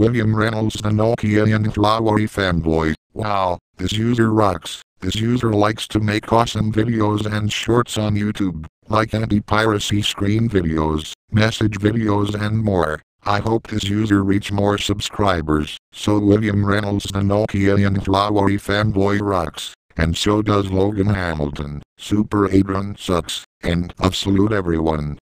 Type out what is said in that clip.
William Reynolds the Nokia and flowery fanboy. Wow, this user rocks. This user likes to make awesome videos and shorts on YouTube, like anti-piracy screen videos, message videos and more. I hope this user reach more subscribers. So William Reynolds the Nokia and flowery fanboy rocks. And so does Logan Hamilton. Super Adrian sucks. And absolute everyone.